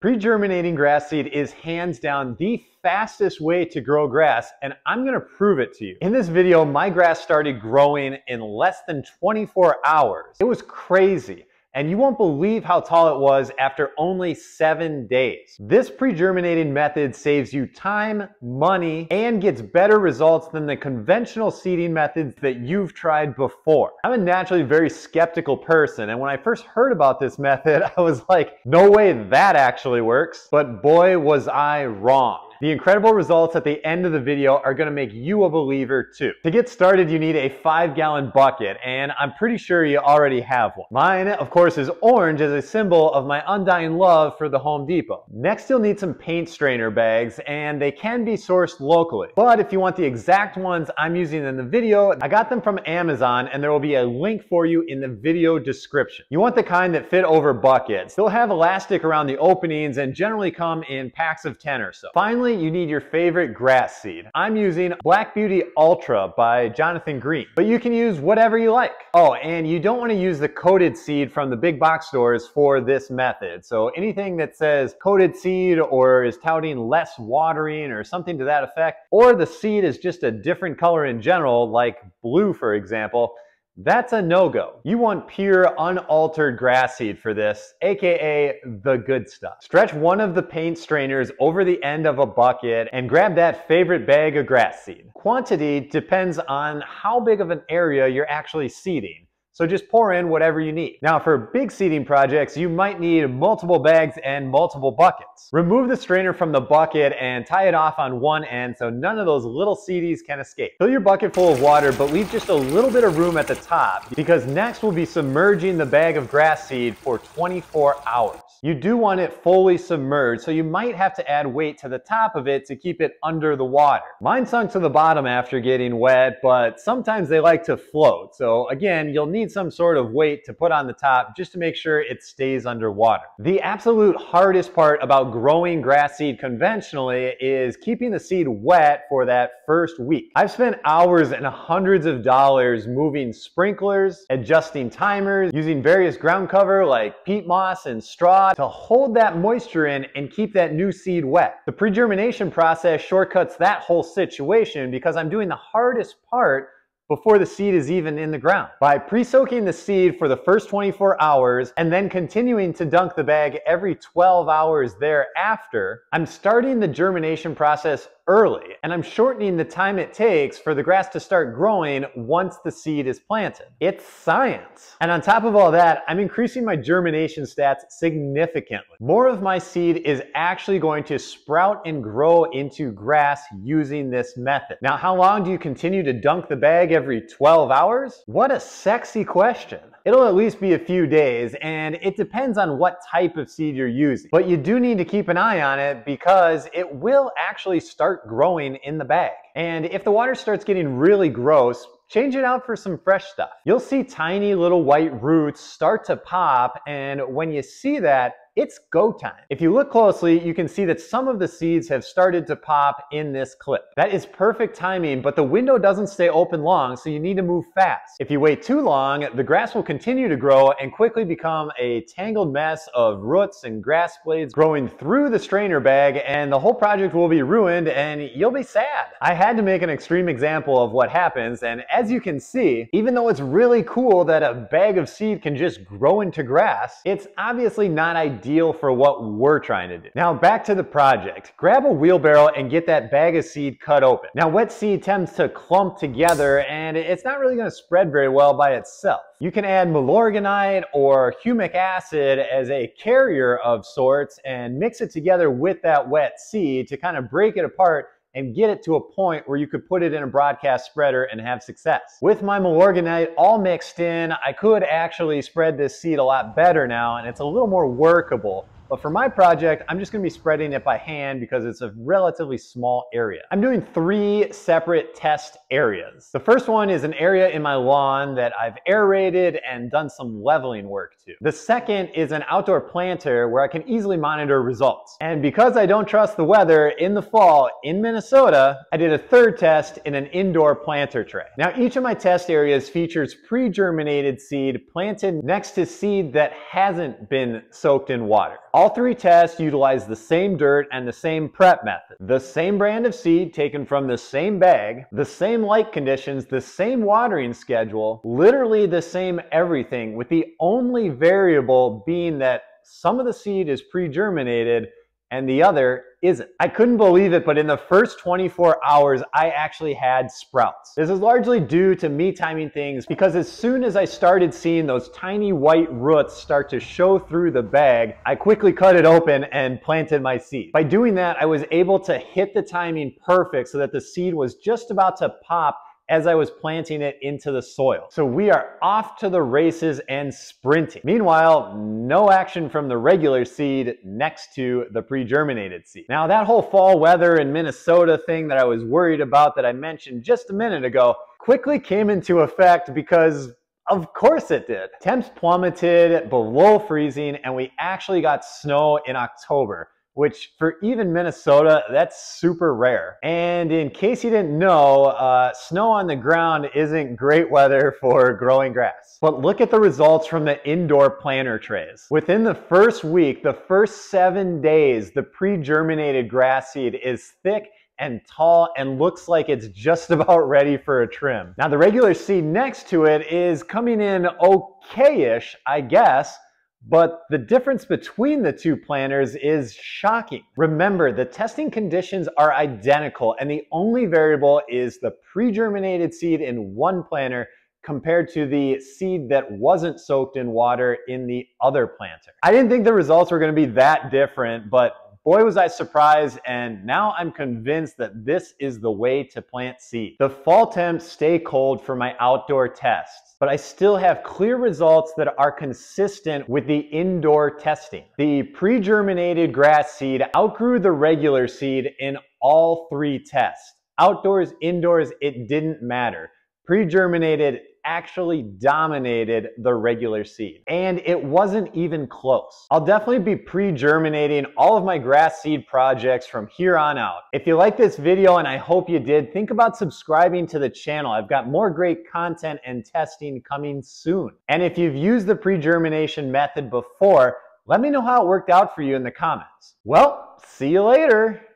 Pre-germinating grass seed is hands down the fastest way to grow grass and I'm gonna prove it to you. In this video, my grass started growing in less than 24 hours. It was crazy and you won't believe how tall it was after only seven days. This pre-germinating method saves you time, money, and gets better results than the conventional seeding methods that you've tried before. I'm a naturally very skeptical person, and when I first heard about this method, I was like, no way that actually works. But boy, was I wrong. The incredible results at the end of the video are gonna make you a believer too. To get started, you need a five gallon bucket, and I'm pretty sure you already have one. Mine, of course, is orange as a symbol of my undying love for the Home Depot. Next, you'll need some paint strainer bags, and they can be sourced locally. But if you want the exact ones I'm using in the video, I got them from Amazon, and there will be a link for you in the video description. You want the kind that fit over buckets. They'll have elastic around the openings and generally come in packs of 10 or so. Finally, Finally, you need your favorite grass seed. I'm using Black Beauty Ultra by Jonathan Green, but you can use whatever you like. Oh, and you don't want to use the coated seed from the big box stores for this method. So anything that says coated seed or is touting less watering or something to that effect, or the seed is just a different color in general, like blue for example, that's a no-go. You want pure, unaltered grass seed for this, aka the good stuff. Stretch one of the paint strainers over the end of a bucket and grab that favorite bag of grass seed. Quantity depends on how big of an area you're actually seeding. So just pour in whatever you need. Now for big seeding projects, you might need multiple bags and multiple buckets. Remove the strainer from the bucket and tie it off on one end so none of those little seedies can escape. Fill your bucket full of water, but leave just a little bit of room at the top because next we'll be submerging the bag of grass seed for 24 hours. You do want it fully submerged, so you might have to add weight to the top of it to keep it under the water. Mine sunk to the bottom after getting wet, but sometimes they like to float. So again, you'll need some sort of weight to put on the top just to make sure it stays underwater. The absolute hardest part about growing grass seed conventionally is keeping the seed wet for that first week. I've spent hours and hundreds of dollars moving sprinklers, adjusting timers, using various ground cover like peat moss and straw to hold that moisture in and keep that new seed wet. The pre-germination process shortcuts that whole situation because I'm doing the hardest part before the seed is even in the ground. By pre-soaking the seed for the first 24 hours and then continuing to dunk the bag every 12 hours thereafter, I'm starting the germination process early, and I'm shortening the time it takes for the grass to start growing once the seed is planted. It's science. And on top of all that, I'm increasing my germination stats significantly. More of my seed is actually going to sprout and grow into grass using this method. Now, how long do you continue to dunk the bag every 12 hours? What a sexy question. It'll at least be a few days, and it depends on what type of seed you're using. But you do need to keep an eye on it because it will actually start growing in the bag. And if the water starts getting really gross, change it out for some fresh stuff. You'll see tiny little white roots start to pop, and when you see that, it's go time. If you look closely, you can see that some of the seeds have started to pop in this clip. That is perfect timing, but the window doesn't stay open long, so you need to move fast. If you wait too long, the grass will continue to grow and quickly become a tangled mess of roots and grass blades growing through the strainer bag, and the whole project will be ruined and you'll be sad. I had to make an extreme example of what happens, and as you can see, even though it's really cool that a bag of seed can just grow into grass, it's obviously not ideal ideal for what we're trying to do. Now back to the project. Grab a wheelbarrow and get that bag of seed cut open. Now wet seed tends to clump together and it's not really gonna spread very well by itself. You can add milorganite or humic acid as a carrier of sorts and mix it together with that wet seed to kind of break it apart and get it to a point where you could put it in a broadcast spreader and have success. With my Milorganite all mixed in, I could actually spread this seed a lot better now and it's a little more workable. But for my project, I'm just gonna be spreading it by hand because it's a relatively small area. I'm doing three separate test areas. The first one is an area in my lawn that I've aerated and done some leveling work to. The second is an outdoor planter where I can easily monitor results. And because I don't trust the weather in the fall in Minnesota, I did a third test in an indoor planter tray. Now each of my test areas features pre-germinated seed planted next to seed that hasn't been soaked in water. All three tests utilize the same dirt and the same prep method. The same brand of seed taken from the same bag, the same light conditions, the same watering schedule, literally the same everything, with the only variable being that some of the seed is pre-germinated and the other isn't. I couldn't believe it, but in the first 24 hours, I actually had sprouts. This is largely due to me timing things because as soon as I started seeing those tiny white roots start to show through the bag, I quickly cut it open and planted my seed. By doing that, I was able to hit the timing perfect so that the seed was just about to pop as I was planting it into the soil. So we are off to the races and sprinting. Meanwhile, no action from the regular seed next to the pre-germinated seed. Now that whole fall weather in Minnesota thing that I was worried about that I mentioned just a minute ago quickly came into effect because of course it did. Temps plummeted below freezing and we actually got snow in October which for even Minnesota, that's super rare. And in case you didn't know, uh, snow on the ground isn't great weather for growing grass. But look at the results from the indoor planter trays. Within the first week, the first seven days, the pre-germinated grass seed is thick and tall and looks like it's just about ready for a trim. Now the regular seed next to it is coming in okay-ish, I guess, but the difference between the two planters is shocking. Remember, the testing conditions are identical and the only variable is the pre-germinated seed in one planter compared to the seed that wasn't soaked in water in the other planter. I didn't think the results were gonna be that different, but Boy, was I surprised, and now I'm convinced that this is the way to plant seed. The fall temps stay cold for my outdoor tests, but I still have clear results that are consistent with the indoor testing. The pre-germinated grass seed outgrew the regular seed in all three tests. Outdoors, indoors, it didn't matter. Pre-germinated actually dominated the regular seed. And it wasn't even close. I'll definitely be pre-germinating all of my grass seed projects from here on out. If you like this video, and I hope you did, think about subscribing to the channel. I've got more great content and testing coming soon. And if you've used the pre-germination method before, let me know how it worked out for you in the comments. Well, see you later.